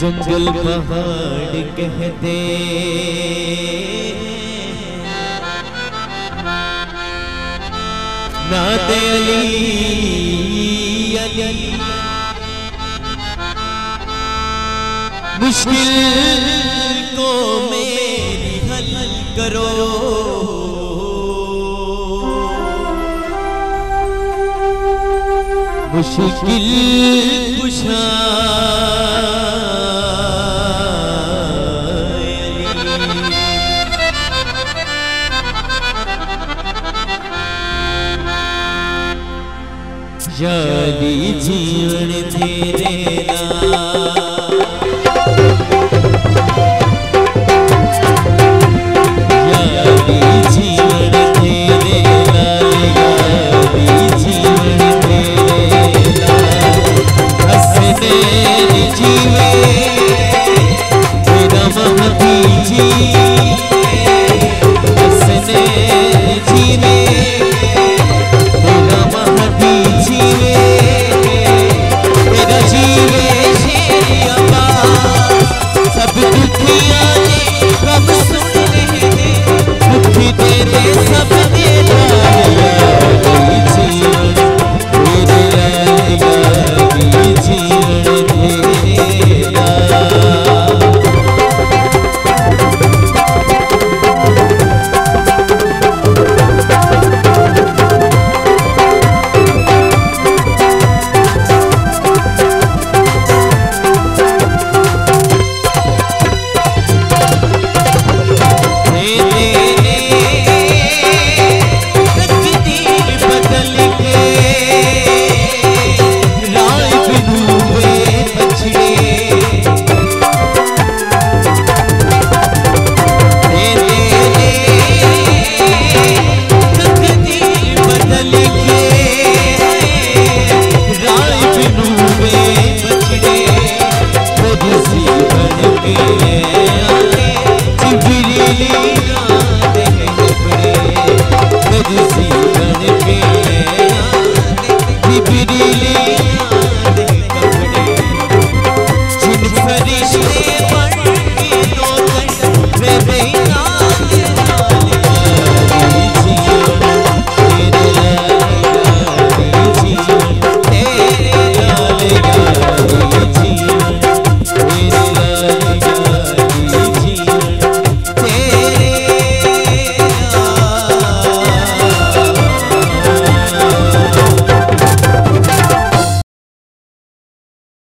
जंगल पहाड़ कहते। नाते अली अली। मुश्किल को मेरी हल करो। मुश्किल खुशा जाली जीवन तेरे ना मिली